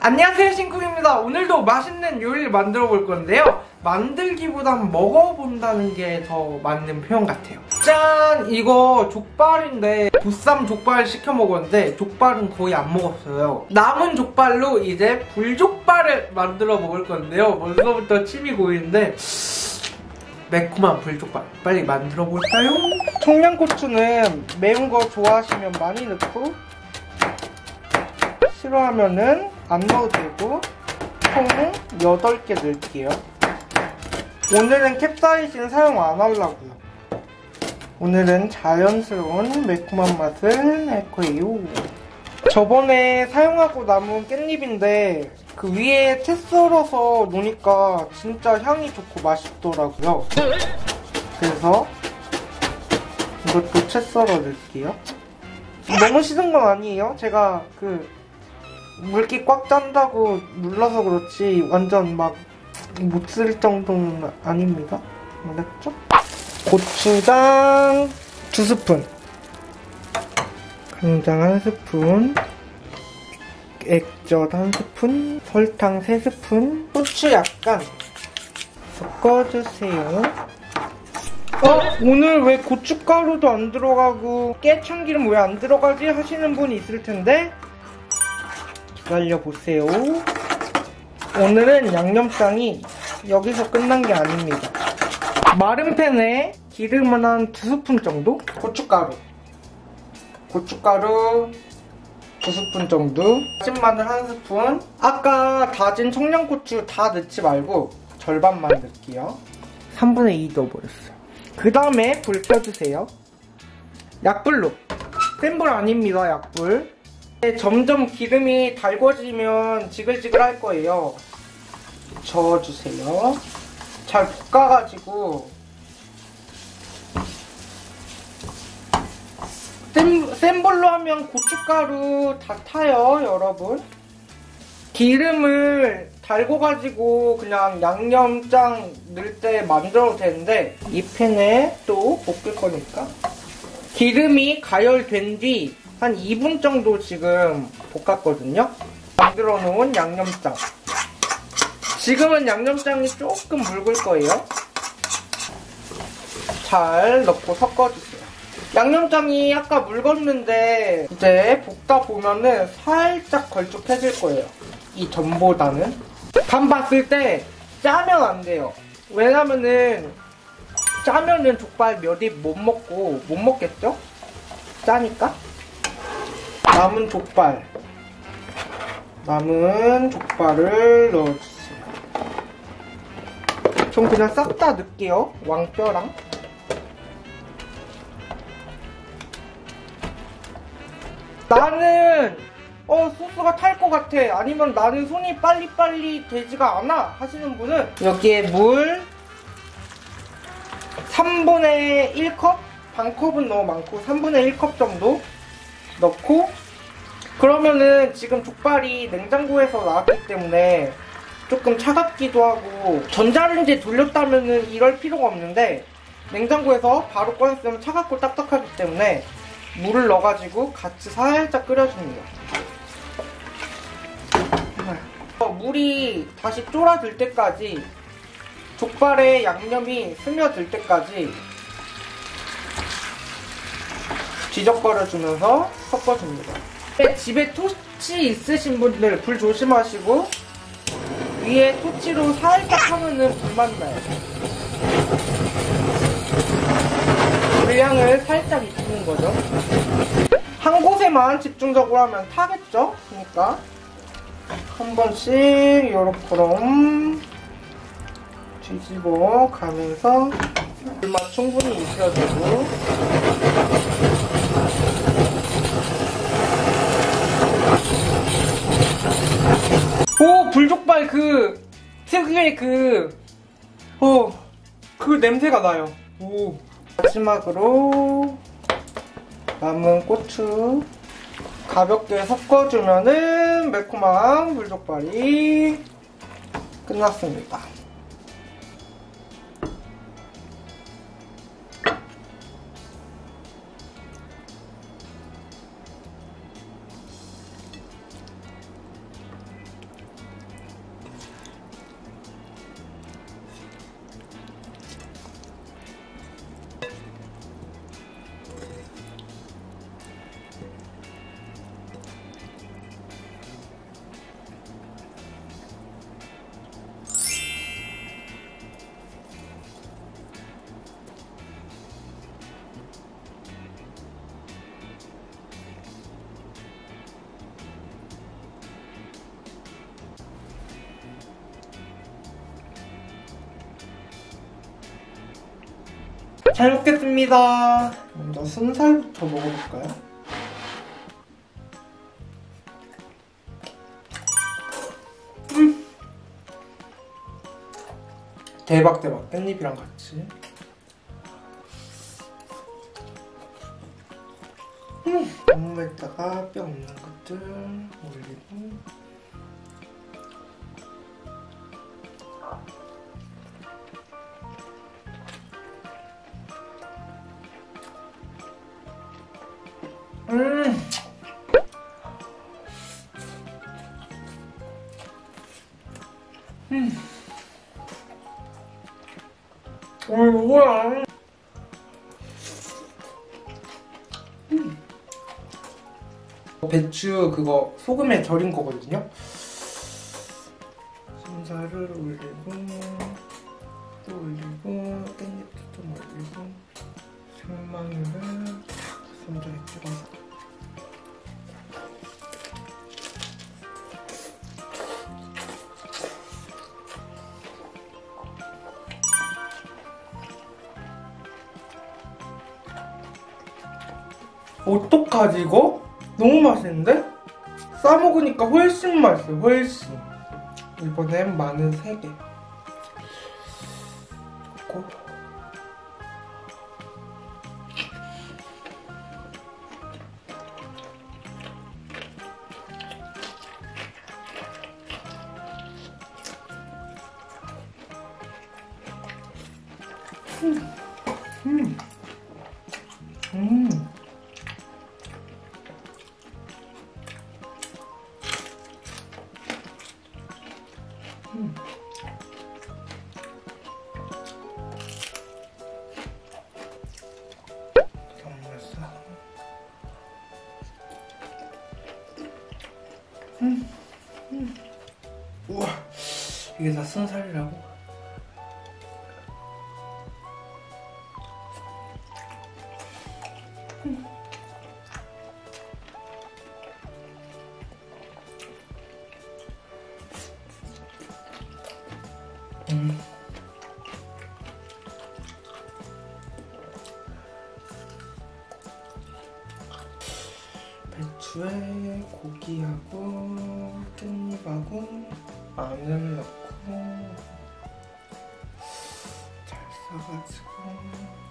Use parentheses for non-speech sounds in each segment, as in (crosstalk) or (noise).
안녕하세요 신쿡입니다. 오늘도 맛있는 요리를 만들어 볼 건데요. 만들기보단 먹어본다는 게 더 맞는 표현 같아요. 짠! 이거 족발인데 보쌈 족발 시켜 먹었는데 족발은 거의 안 먹었어요. 남은 족발로 이제 불족발을 만들어 먹을 건데요. 벌써부터 침이 고이는데 매콤한 불족발. 빨리 만들어 볼까요? 청양고추는 매운 거 좋아하시면 많이 넣고 싫어하면은 안 넣어도 되고 총 8개 넣을게요. 오늘은 캡사이신 사용 안 하려고요. 오늘은 자연스러운 매콤한 맛을 낼 거예요. 저번에 사용하고 남은 깻잎인데 그 위에 채 썰어서 놓으니까 진짜 향이 좋고 맛있더라고요. 그래서 이것도 채 썰어 넣을게요. 너무 씻은 건 아니에요. 제가 그 물기 꽉 짠다고 눌러서 그렇지 완전 막 못 쓸 정도는 아닙니다. 알았죠? 고추장 두 스푼 간장 한 스푼 액젓 한 스푼 설탕 세 스푼 후추 약간 섞어주세요. 어? 오늘 왜 고춧가루도 안 들어가고 깨참기름 왜 안 들어가지 하시는 분이 있을 텐데 기다려 보세요. 오늘은 양념장이 여기서 끝난 게 아닙니다. 마른 팬에 기름을 한 두 스푼 정도? 고춧가루. 고춧가루 두 스푼 정도. 다진 마늘 한 스푼. 아까 다진 청양고추 다 넣지 말고 절반만 넣을게요. 3분의 2 넣어버렸어요. 그 다음에 불 켜주세요. 약불로. 센불 아닙니다, 약불. 점점 기름이 달궈지면 지글지글 할 거예요. 저어주세요. 잘 볶아가지고 센, 센 불로 하면 고춧가루 다 타요, 여러분. 기름을 달궈가지고 그냥 양념장 넣을 때 만들어도 되는데 이 팬에 또 볶을 거니까 기름이 가열된 뒤 한 2분 정도 지금 볶았거든요. 만들어 놓은 양념장. 지금은 양념장이 조금 묽을 거예요. 잘 넣고 섞어주세요. 양념장이 아까 묽었는데 이제 볶다 보면은 살짝 걸쭉해질 거예요. 이 전보다는. 간 봤을 때 짜면 안 돼요. 왜냐면은 짜면은 족발 몇입 못 먹고 못 먹겠죠? 짜니까. 남은 족발. 남은 족발을 넣어주세요. 전 그냥 싹 다 넣을게요. 왕뼈랑. 나는 어 소스가 탈 것 같아. 아니면 나는 손이 빨리빨리 되지가 않아. 하시는 분은 여기에 물 3분의 1컵? 반 컵은 너무 많고 3분의 1컵 정도 넣고 그러면은 지금 족발이 냉장고에서 나왔기 때문에 조금 차갑기도 하고 전자레인지에 돌렸다면은 이럴 필요가 없는데 냉장고에서 바로 꺼냈으면 차갑고 딱딱하기 때문에 물을 넣어가지고 같이 살짝 끓여줍니다. 물이 다시 쫄아들 때까지 족발에 양념이 스며들 때까지 뒤적거려주면서 섞어줍니다. 집에 토치 있으신 분들 불 조심하시고 위에 토치로 살짝 하면은 불만 나요. 물량을 살짝 입히는 거죠. 한 곳에만 집중적으로 하면 타겠죠? 그러니까 한 번씩 요렇게럼 뒤집어 가면서 물만 충분히 입혀주고 오 불족발 그 특유의 그 어, 그 냄새가 나요. 오. 마지막으로 남은 고추 가볍게 섞어주면은 매콤한 불족발이 끝났습니다. 잘 먹겠습니다. 먼저 순살부터 먹어볼까요? 음. 대박 대박 깻잎이랑 같이. 음. 국물에다가 뼈 없는 것들 올리고. 음. 음. 어, 뭐야. 음. 배추 그거 소금에 절인 거거든요. 순살을 올리고 또 올리고 깻잎도 좀 올리고 생마늘을 탁 손질해 찍어서 이거? 너무 맛있는데? 싸먹으니까 훨씬 맛있어 훨씬 이번엔 마늘 3개 넣고 음. 음. 음. 음. 음. 우와, 이게 다 순살이라고? 배추에 고기하고 깻잎하고 마늘 넣고 잘 싸가지고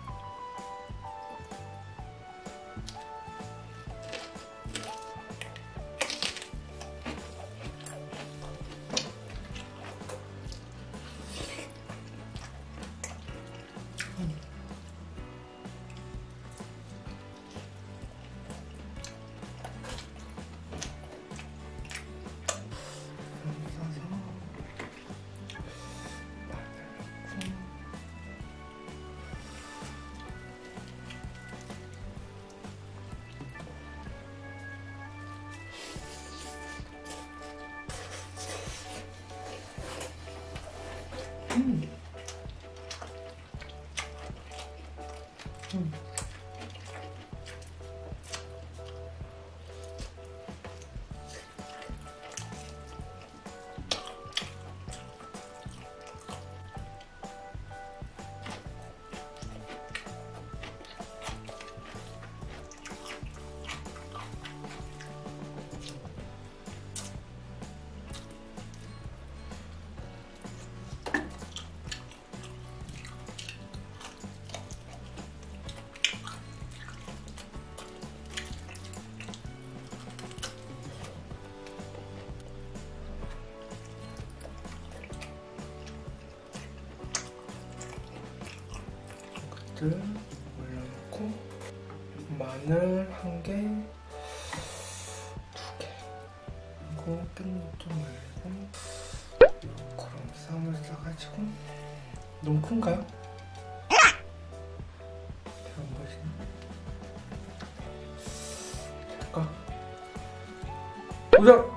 음. 것들 올려놓고 마늘 한 개, 두 개, 그리고 깻잎 좀 올리고 그럼 쌈을 싸가지고 너무 큰가요? 도전!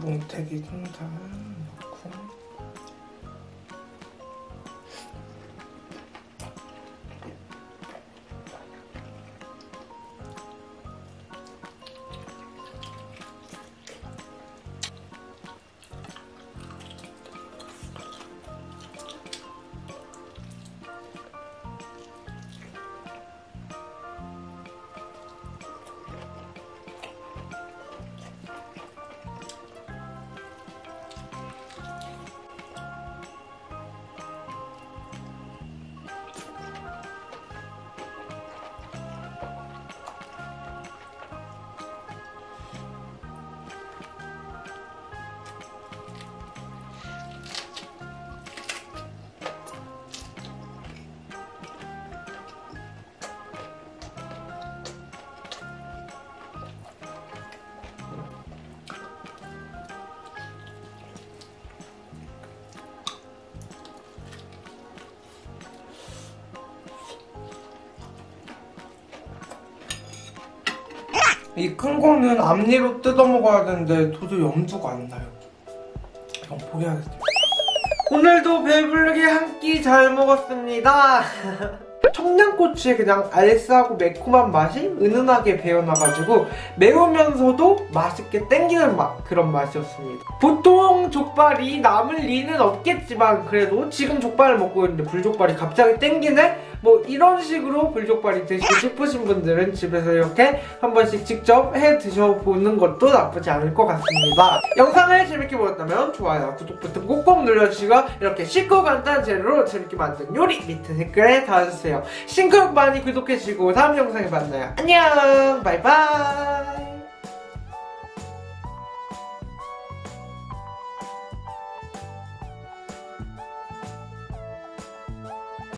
뭉태기 통닭 이 큰 거는 앞니로 뜯어 먹어야 되는데 도저히 엄두가 안 나요. 이건 포기하겠습니다. 오늘도 배부르게 한 끼 잘 먹었습니다. (laughs) 청양고추의 그냥 알싸하고 매콤한 맛이 은은하게 배어나가지고 매우면서도 맛있게 땡기는 맛 그런 맛이었습니다. 보통 족발이 남을 리는 없겠지만 그래도 지금 족발을 먹고 있는데 불족발이 갑자기 땡기네? 뭐 이런 식으로 불족발이 드시고 싶으신 분들은 집에서 이렇게 한 번씩 직접 해 드셔보는 것도 나쁘지 않을 것 같습니다. 영상을 재밌게 보셨다면 좋아요, 구독 버튼 꼭꼭 눌러주시고 이렇게 쉽고 간단한 재료로 재밌게 만든 요리 밑에 댓글에 달아주세요. 싱크육 많이 구독해주시고 다음 영상에 만나요. 안녕! 바이바이!